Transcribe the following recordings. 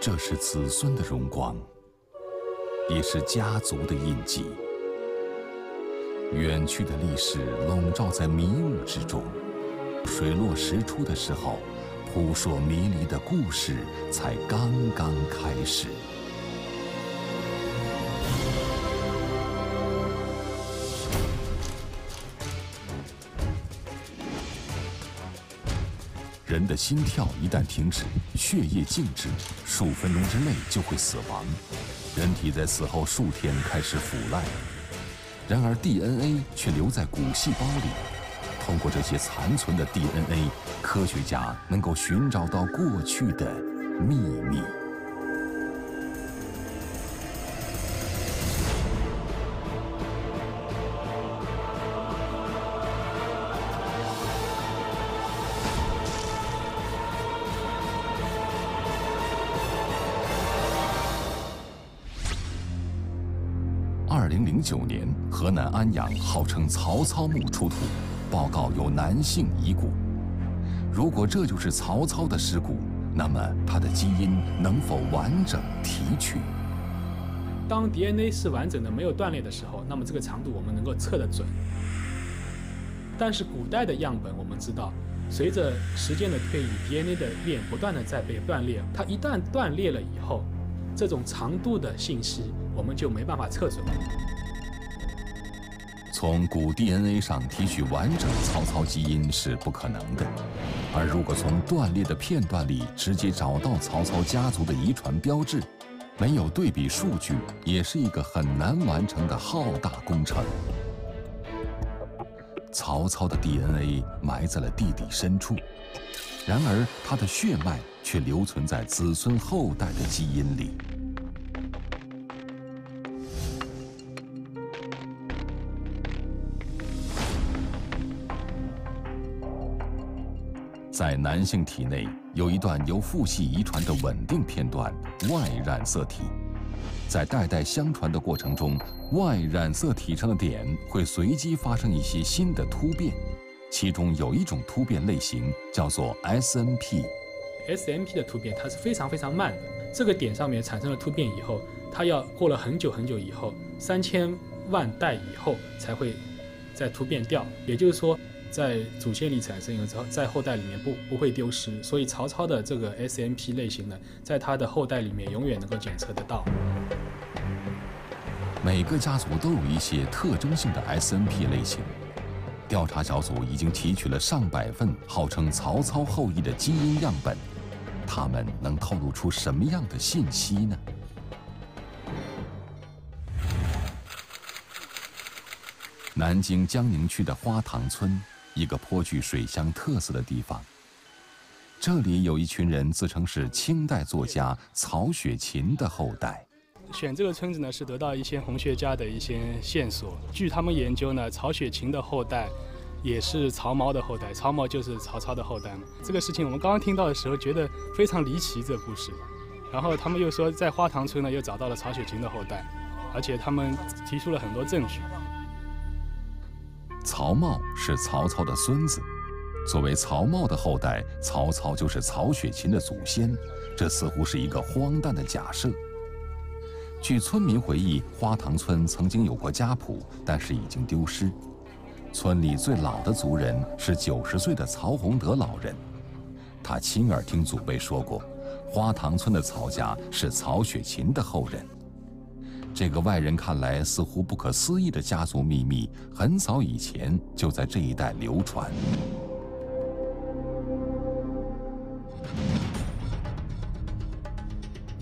这是子孙的荣光，也是家族的印记。远去的历史笼罩在迷雾之中，水落石出的时候，扑朔迷离的故事才刚刚开始。人的心跳一旦停止，血液静止，数分钟之内就会死亡。人体在死后数天开始腐烂，然而 DNA 却留在骨细胞里。通过这些残存的 DNA，科学家能够寻找到过去的秘密。零九年，河南安阳号称曹操墓出土，报告有男性遗骨。如果这就是曹操的尸骨，那么他的基因能否完整提取？当 DNA 是完整的、没有断裂的时候，那么这个长度我们能够测得准。但是古代的样本，我们知道，随着时间的推移，DNA 的链不断的在被断裂。它一旦断裂了以后，这种长度的信息我们就没办法测准。从古 DNA 上提取完整曹操基因是不可能的，而如果从断裂的片段里直接找到曹操家族的遗传标志，没有对比数据也是一个很难完成的浩大工程。曹操的 DNA 埋在了地底深处，然而他的血脉却留存在子孙后代的基因里。在男性体内有一段由父系遗传的稳定片段 Y 染色体，在代代相传的过程中，Y 染色体上的点会随机发生一些新的突变，其中有一种突变类型叫做 SNP。SNP 的突变它是非常非常慢的，这个点上面产生了突变以后，它要过了很久很久以后，三千万代以后才会再突变掉，也就是说。在祖先里产生以后，在后代里面不不会丢失，所以曹操的这个 SNP 类型呢，在他的后代里面永远能够检测得到。每个家族都有一些特征性的 SNP 类型，调查小组已经提取了上百份号称曹操后裔的基因样本，他们能透露出什么样的信息呢？南京江宁区的花塘村。一个颇具水乡特色的地方。这里有一群人自称是清代作家曹雪芹的后代。选这个村子呢，是得到一些红学家的一些线索。据他们研究呢，曹雪芹的后代也是曹髦的后代，曹髦就是曹操的后代嘛。这个事情我们刚刚听到的时候，觉得非常离奇。这故事，然后他们又说在花塘村呢，又找到了曹雪芹的后代，而且他们提出了很多证据。曹茂是曹操的孙子，作为曹茂的后代，曹操就是曹雪芹的祖先，这似乎是一个荒诞的假设。据村民回忆，花塘村曾经有过家谱，但是已经丢失。村里最老的族人是九十岁的曹洪德老人，他亲耳听祖辈说过，花塘村的曹家是曹雪芹的后人。这个外人看来似乎不可思议的家族秘密，很早以前就在这一带流传。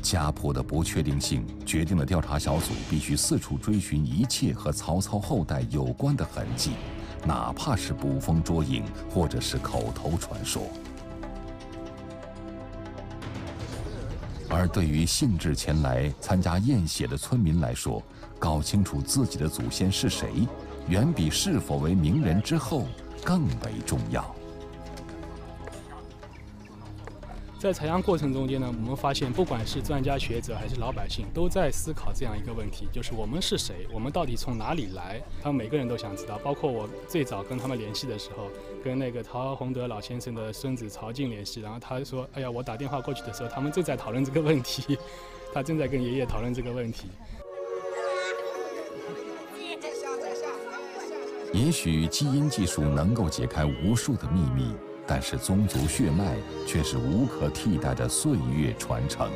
家谱的不确定性决定了调查小组必须四处追寻一切和曹操后代有关的痕迹，哪怕是捕风捉影，或者是口头传说。而对于兴致前来参加验血的村民来说，搞清楚自己的祖先是谁，远比是否为名人之后更为重要。在采样过程中间呢，我们发现，不管是专家学者还是老百姓，都在思考这样一个问题：就是我们是谁？我们到底从哪里来？他们每个人都想知道。包括我最早跟他们联系的时候，跟那个曹洪德老先生的孙子曹静联系，然后他说：“哎呀，我打电话过去的时候，他们正在讨论这个问题，他正在跟爷爷讨论这个问题。”也许基因技术能够解开无数的秘密。但是宗族血脉却是无可替代的岁月传承。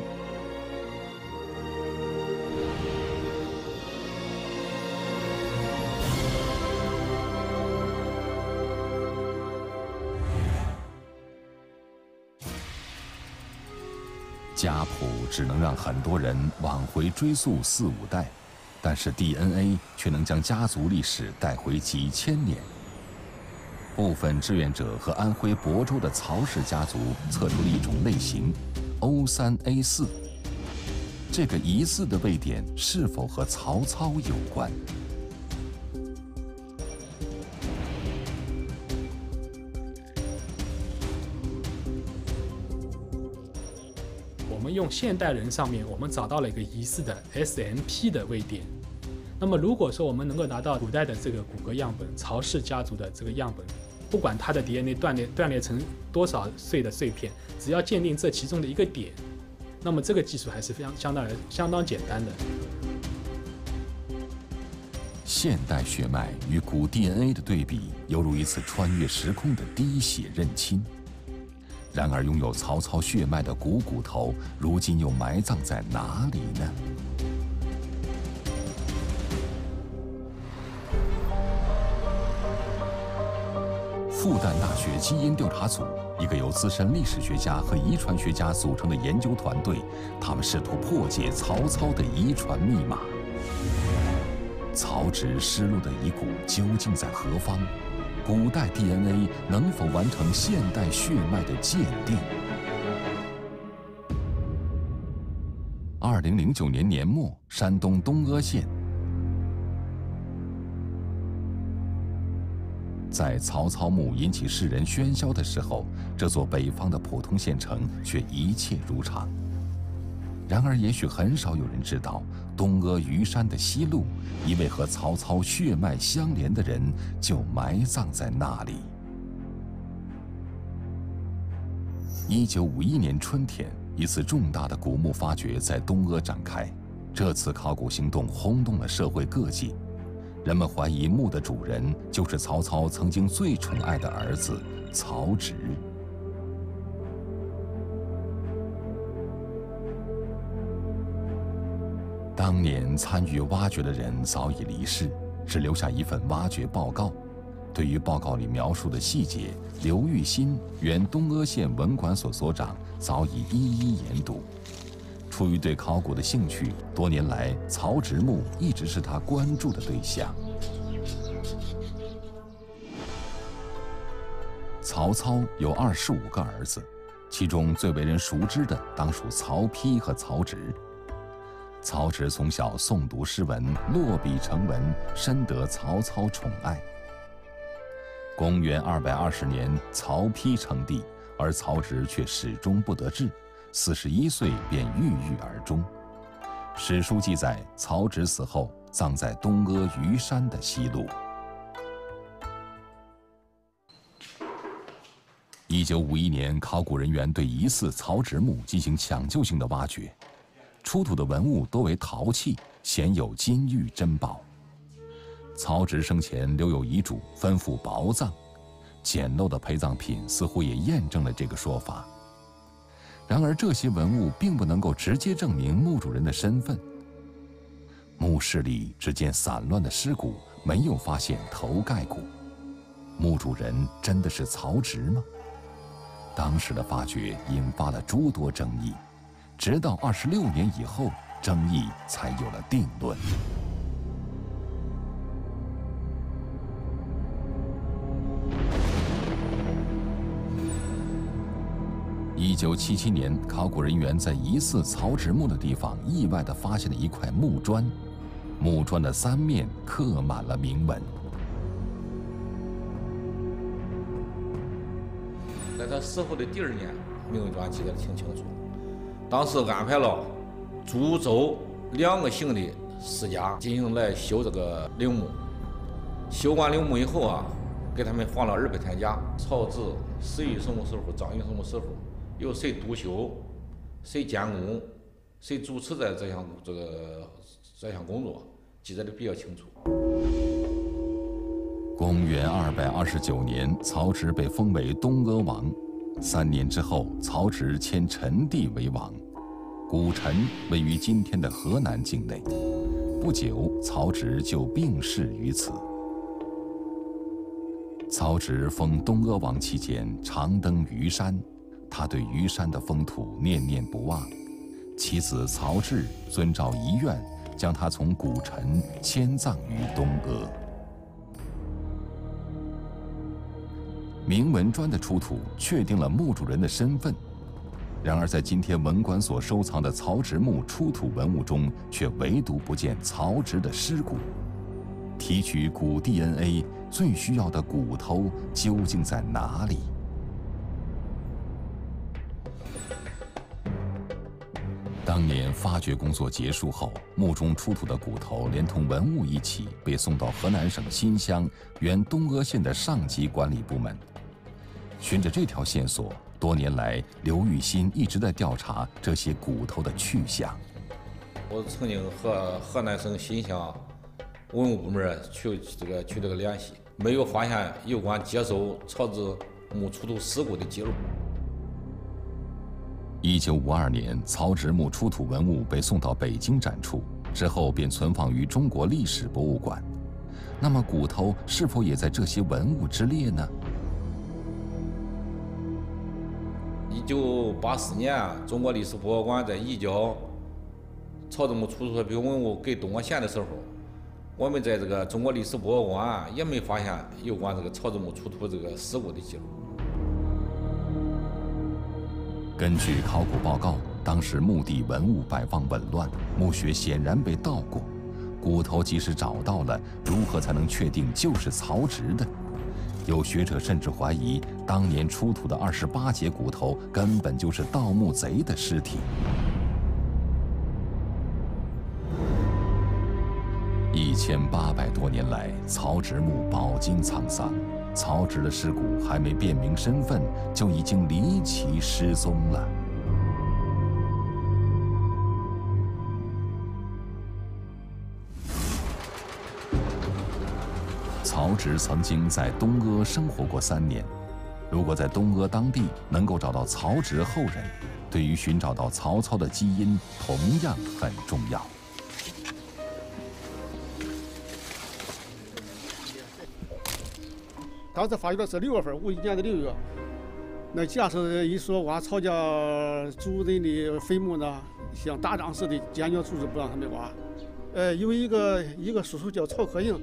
家谱只能让很多人往回追溯四五代，但是 DNA 却能将家族历史带回几千年。部分志愿者和安徽亳州的曹氏家族测出了一种类型，O 三 A 四。这个疑似的位点是否和曹操有关？我们用现代人上面，我们找到了一个疑似的 SMP 的位点。那么，如果说我们能够拿到古代的这个骨骼样本，曹氏家族的这个样本，不管它的 DNA 断裂断裂成多少碎的碎片，只要鉴定这其中的一个点，那么这个技术还是非常相当相当简单的。现代血脉与古 DNA 的对比，犹如一次穿越时空的滴血认亲。然而，拥有曹操血脉的古骨头，如今又埋葬在哪里呢？复旦大学基因调查组，一个由资深历史学家和遗传学家组成的研究团队，他们试图破解曹操的遗传密码。曹植失落的遗骨究竟在何方？古代 DNA 能否完成现代血脉的鉴定？二零零九年年末，山东东阿县。在曹操墓引起世人喧嚣的时候，这座北方的普通县城却一切如常。然而，也许很少有人知道，东阿虞山的西麓，一位和曹操血脉相连的人就埋葬在那里。一九五一年春天，一次重大的古墓发掘在东阿展开，这次考古行动轰动了社会各界。人们怀疑墓的主人就是曹操曾经最宠爱的儿子曹植。当年参与挖掘的人早已离世，只留下一份挖掘报告。对于报告里描述的细节，刘玉新原东阿县文管所所长早已一一研读。出于对考古的兴趣，多年来曹植墓一直是他关注的对象。曹操有二十五个儿子，其中最为人熟知的当属曹丕和曹植。曹植从小诵读诗文，落笔成文，深得曹操宠爱。公元二百二十年，曹丕称帝，而曹植却始终不得志。四十一岁便郁郁而终。史书记载，曹植死后葬在东阿虞山的西麓。一九五一年，考古人员对疑似曹植墓进行抢救性的挖掘，出土的文物多为陶器，鲜有金玉珍宝。曹植生前留有遗嘱，吩咐薄葬，简陋的陪葬品似乎也验证了这个说法。然而，这些文物并不能够直接证明墓主人的身份。墓室里只见散乱的尸骨，没有发现头盖骨。墓主人真的是曹植吗？当时的发掘引发了诸多争议，直到二十六年以后，争议才有了定论。一九七七年，考古人员在疑似曹植墓的地方意外地发现了一块木砖，木砖的三面刻满了铭文。在他死后的第二年，铭文砖记载的挺清楚。当时安排了株洲两个姓的世家进行来修这个陵墓，修完陵墓以后啊，给他们放了二百天假。曹植死于什么时候，张允什么时候，由谁督修，谁监工，谁主持在这项这个这项工作，记载的比较清楚。公元二百二十九年，曹植被封为东阿王。三年之后，曹植迁陈地为王。古陈位于今天的河南境内。不久，曹植就病逝于此。曹植封东阿王期间，常登虞山，他对虞山的风土念念不忘。其子曹植遵照遗愿，将他从古陈迁葬于东阿。铭文砖的出土确定了墓主人的身份，然而在今天文馆所收藏的曹植墓出土文物中，却唯独不见曹植的尸骨。提取古 DNA 最需要的骨头究竟在哪里？当年发掘工作结束后，墓中出土的骨头连同文物一起被送到河南省新乡原东阿县的上级管理部门。循着这条线索，多年来刘玉新一直在调查这些骨头的去向。我曾经和河南省新乡文物部门取这个取这个联系，没有发现有关接收曹植墓出土尸骨的记录。一九五二年，曹植墓出土文物被送到北京展出，之后便存放于中国历史博物馆。那么，骨头是否也在这些文物之列呢？一九八四年，中国历史博物馆在移交曹植墓出土的文物给东阿县的时候，我们在这个中国历史博物馆也没发现有关这个曹植墓出土这个实物的记录。根据考古报告，当时墓地文物摆放紊乱，墓穴显然被盗过。骨头即使找到了，如何才能确定就是曹植的？有学者甚至怀疑，当年出土的二十八节骨头根本就是盗墓贼的尸体。一千八百多年来，曹植墓饱经沧桑，曹植的尸骨还没辨明身份，就已经离奇失踪了。曹植曾经在东阿生活过三年，如果在东阿当地能够找到曹植后人，对于寻找到曹操的基因同样很重要。当时发掘的是六月份，五一年的六月。那假设一说挖曹家族人的坟墓呢，像打仗似的，坚决阻止不让他们挖。呃，有一个一个叔叔叫曹克营。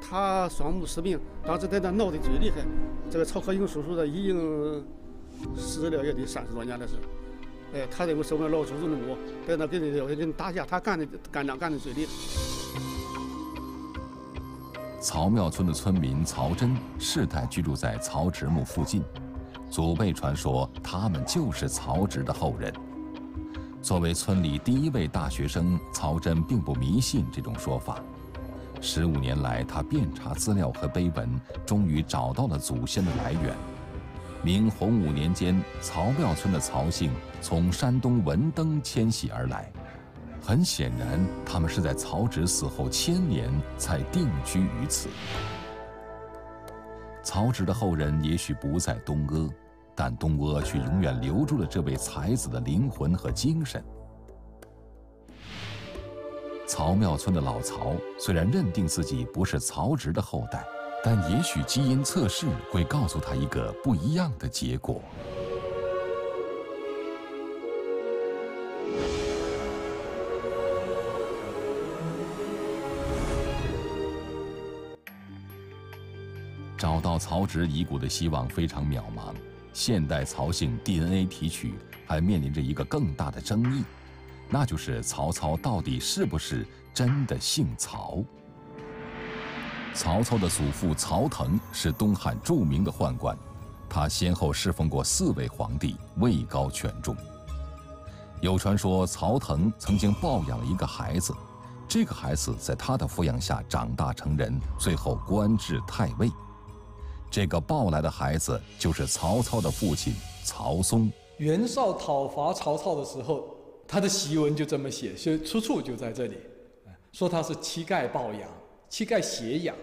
他双目失明，当时在那闹得最厉害。这个曹克英叔叔的已经死了也得三十多年了是。哎，他认为是我们老祖宗的墓，在那跟人跟人打架，他干的干仗干的最厉害。曹庙村的村民曹真世代居住在曹植墓附近，祖辈传说他们就是曹植的后人。作为村里第一位大学生，曹真并不迷信这种说法。十五年来，他遍查资料和碑文，终于找到了祖先的来源。明洪武年间，曹庙村的曹姓从山东文登迁徙而来。很显然，他们是在曹植死后千年才定居于此。曹植的后人也许不在东阿，但东阿却永远留住了这位才子的灵魂和精神。曹庙村的老曹虽然认定自己不是曹植的后代，但也许基因测试会告诉他一个不一样的结果。找到曹植遗骨的希望非常渺茫，现代曹姓 DNA 提取还面临着一个更大的争议。那就是曹操到底是不是真的姓曹？曹操的祖父曹腾是东汉著名的宦官，他先后侍奉过四位皇帝，位高权重。有传说曹腾曾经抱养了一个孩子，这个孩子在他的抚养下长大成人，最后官至太尉。这个抱来的孩子就是曹操的父亲曹嵩。袁绍讨伐曹操的时候，他的檄文就这么写，所以出处就在这里，说他是乞丐抱养、乞丐挟养，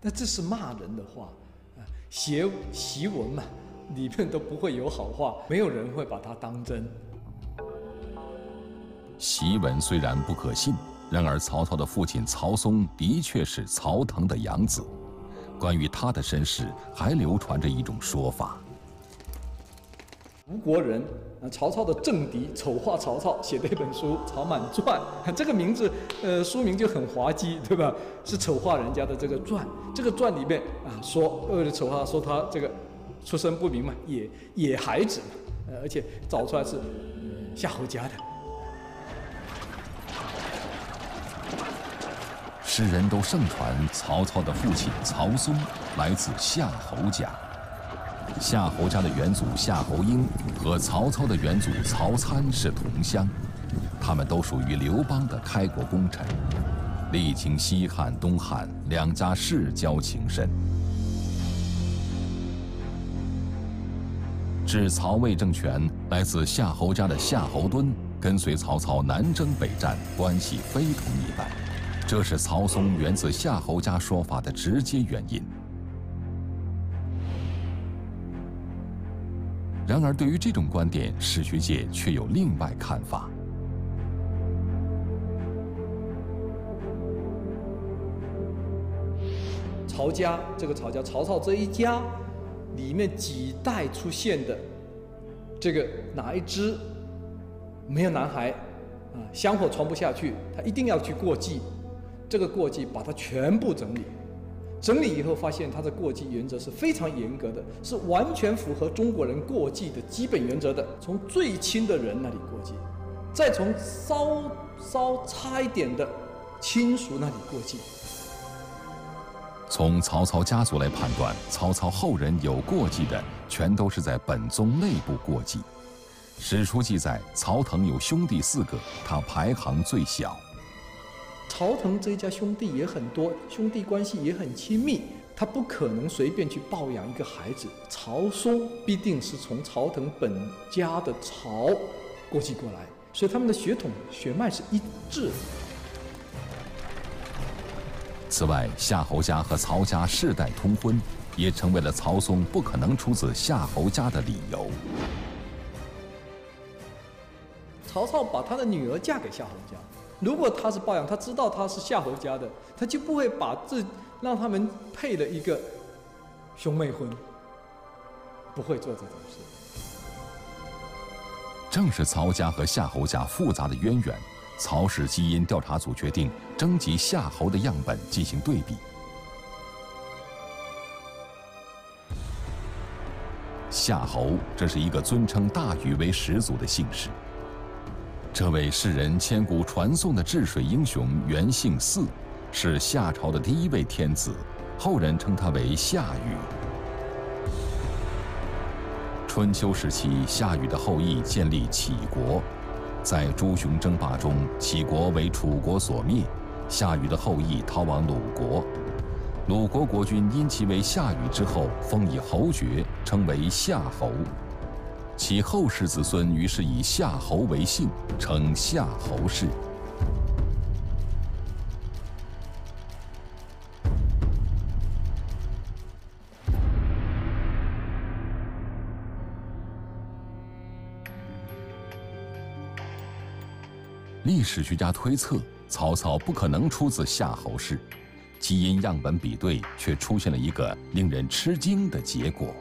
那这是骂人的话，檄檄文嘛，里面都不会有好话，没有人会把它当真。檄文虽然不可信，然而曹操的父亲曹嵩的确是曹腾的养子。关于他的身世，还流传着一种说法。吴国人，啊，曹操的政敌，丑化曹操，写的一本书《曹满传》，这个名字，呃，书名就很滑稽，对吧？是丑化人家的这个传，这个传里面啊，说为了丑化，说他这个出身不明嘛，野野孩子嘛，呃，而且找出来是夏侯家的。世人都盛传曹操的父亲曹嵩来自夏侯家，夏侯家的元祖夏侯婴和曹操的元祖曹参是同乡，他们都属于刘邦的开国功臣，历经西汉、东汉，两家世交情深。至曹魏政权，来自夏侯家的夏侯惇跟随曹操南征北战，关系非同一般。这是曹嵩源自夏侯家说法的直接原因。然而，对于这种观点，史学界却有另外看法。曹家这个曹家，曹操这一家里面几代出现的这个哪一支没有男孩啊，香火传不下去，他一定要去过继。这个过继把它全部整理，整理以后发现他的过继原则是非常严格的，是完全符合中国人过继的基本原则的。从最亲的人那里过继，再从稍稍差一点的亲属那里过继。从曹操家族来判断，曹操后人有过继的，全都是在本宗内部过继。史书记载，曹腾有兄弟四个，他排行最小。曹腾这一家兄弟也很多，兄弟关系也很亲密，他不可能随便去抱养一个孩子。曹嵩必定是从曹腾本家的曹过继过来，所以他们的血统血脉是一致。此外，夏侯家和曹家世代通婚，也成为了曹嵩不可能出自夏侯家的理由。曹操把他的女儿嫁给夏侯家。如果他是抱养，他知道他是夏侯家的，他就不会把这让他们配了一个兄妹婚，不会做这种事。正是曹家和夏侯家复杂的渊源，曹氏基因调查组决定征集夏侯的样本进行对比。夏侯，这是一个尊称大禹为始祖的姓氏。这位世人千古传颂的治水英雄原姓四，是夏朝的第一位天子，后人称他为夏禹。春秋时期，夏禹的后裔建立杞国，在诸雄争霸中，杞国为楚国所灭，夏禹的后裔逃往鲁国，鲁国国君因其为夏禹之后，封以侯爵，称为夏侯。其后世子孙于是以夏侯为姓，称夏侯氏。历史学家推测，曹操不可能出自夏侯氏，基因样本比对却出现了一个令人吃惊的结果。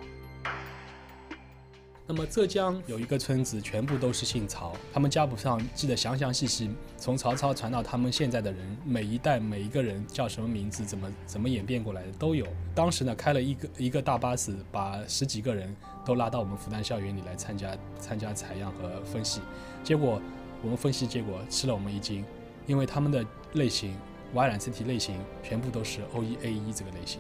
那么浙江有一个村子，全部都是姓曹，他们家谱上记得详详细细，从曹操传到他们现在的人，每一代每一个人叫什么名字，怎么怎么演变过来的都有。当时呢，开了一个一个大巴士，把十几个人都拉到我们复旦校园里来参加参加采样和分析，结果我们分析结果吃了我们一惊，因为他们的类型 Y 染色体类型全部都是 O 一 A 一这个类型。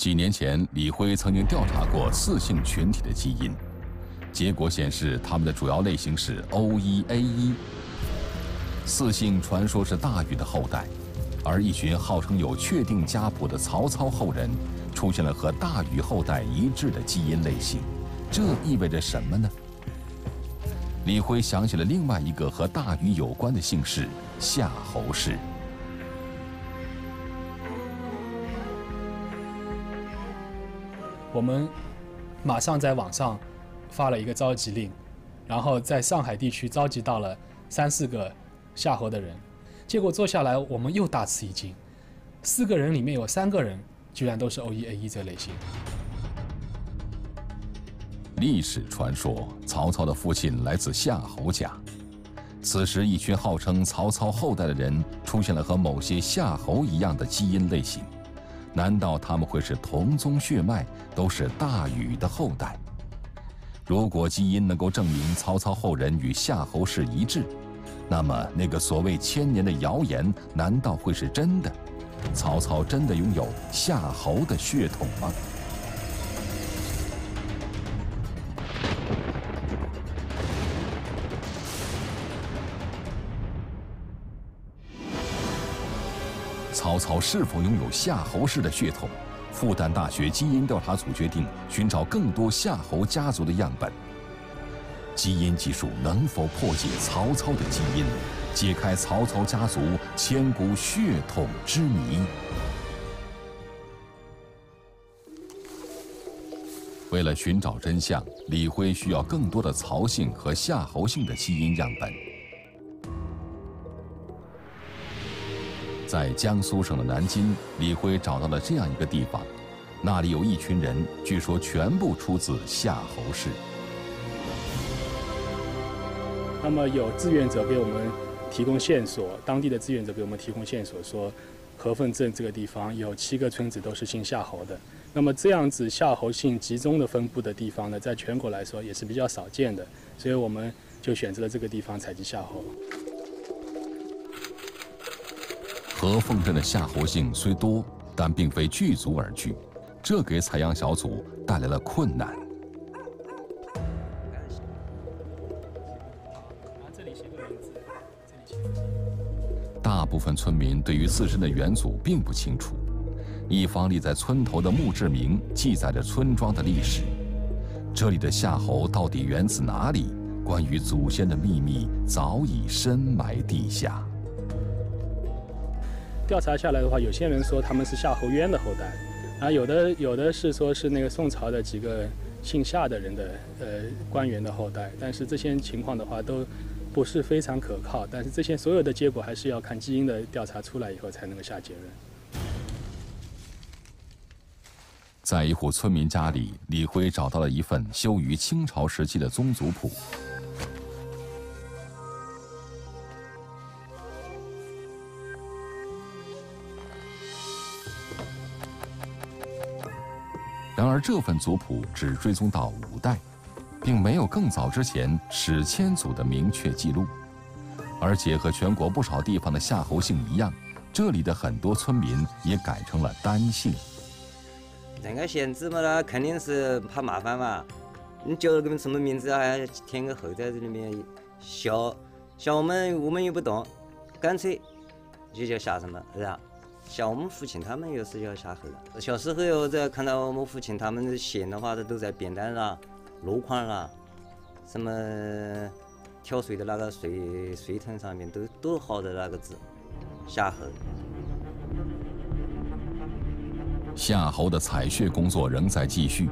几年前，李辉曾经调查过四姓群体的基因，结果显示他们的主要类型是 O 一 A 一。四姓传说是大禹的后代，而一群号称有确定家谱的曹操后人，出现了和大禹后代一致的基因类型，这意味着什么呢？李辉想起了另外一个和大禹有关的姓氏夏侯氏。我们马上在网上发了一个召集令，然后在上海地区召集到了三四个夏侯的人，结果坐下来我们又大吃一惊，四个人里面有三个人居然都是 OEAE 这类型。历史传说，曹操的父亲来自夏侯家，此时一群号称曹操后代的人出现了和某些夏侯一样的基因类型。难道他们会是同宗血脉，都是大禹的后代？如果基因能够证明曹操后人与夏侯氏一致，那么那个所谓千年的谣言难道会是真的？曹操真的拥有夏侯的血统吗？曹操是否拥有夏侯氏的血统？复旦大学基因调查组决定寻找更多夏侯家族的样本。基因技术能否破解曹操的基因，解开曹操家族千古血统之谜？为了寻找真相，李辉需要更多的曹姓和夏侯姓的基因样本。在江苏省的南京，李辉找到了这样一个地方，那里有一群人，据说全部出自夏侯氏。那么有志愿者给我们提供线索，当地的志愿者给我们提供线索，说河凤镇这个地方有七个村子都是姓夏侯的。那么这样子夏侯姓集中的分布的地方呢，在全国来说也是比较少见的，所以我们就选择了这个地方采集夏侯。河凤镇的夏侯姓虽多，但并非聚族而居，这给采样小组带来了困难。大部分村民对于自身的元祖并不清楚，一方立在村头的墓志铭记载着村庄的历史。这里的夏侯到底源自哪里？关于祖先的秘密早已深埋地下。调查下来的话，有些人说他们是夏侯渊的后代，啊，有的有的是说是那个宋朝的几个姓夏的人的呃官员的后代，但是这些情况的话都不是非常可靠。但是这些所有的结果还是要看基因的调查出来以后才能够下结论。在一户村民家里，李辉找到了一份修于清朝时期的宗族谱。然而，这份族谱只追踪到五代，并没有更早之前史迁祖的明确记录。而且和全国不少地方的夏侯姓一样，这里的很多村民也改成了单姓。那个姓字嘛，那肯定是怕麻烦嘛。你叫个什么名字啊？还要填个后在这里面。小，像我们我们又不懂，干脆就叫夏什么，是吧？像我们父亲他们又是要下河的。小时候哟，在看到我们父亲他们的姓的话，都在扁担上、箩筐上，什么挑水的那个水水桶上面都都好的那个字，夏侯。夏侯的采血工作仍在继续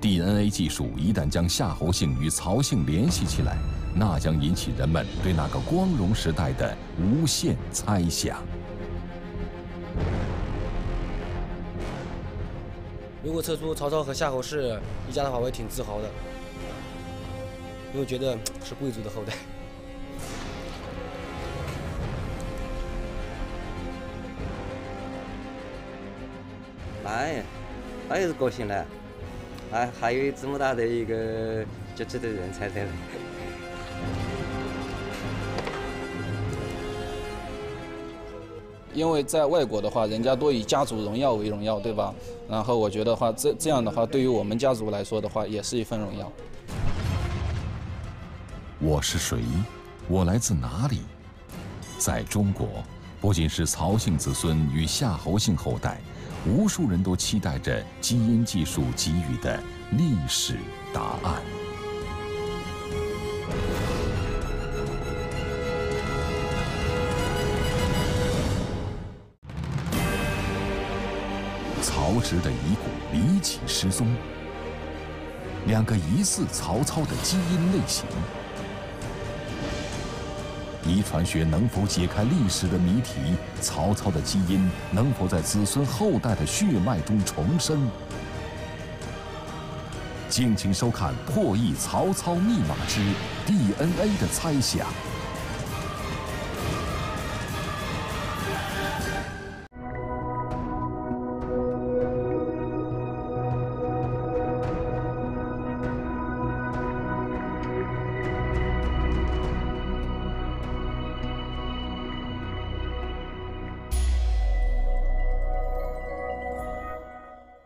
，DNA 技术一旦将夏侯姓与曹姓联系起来，那将引起人们对那个光荣时代的无限猜想。如果测出曹操和夏侯是一家的话，我也挺自豪的，因为觉得是贵族的后代。哎，那也是高兴了，哎，还有这么大的一个杰出的人才在。因为在外国的话，人家都以家族荣耀为荣耀，对吧？然后我觉得话，这这样的话，对于我们家族来说的话，也是一份荣耀。我是谁？我来自哪里？在中国，不仅是曹姓子孙与夏侯姓后代，无数人都期待着基因技术给予的历史答案。曹植的遗骨离奇失踪，两个疑似曹操的基因类型。遗传学能否解开历史的谜题？曹操的基因能否在子孙后代的血脉中重生？敬请收看《破译曹操密码之 DNA 的猜想》。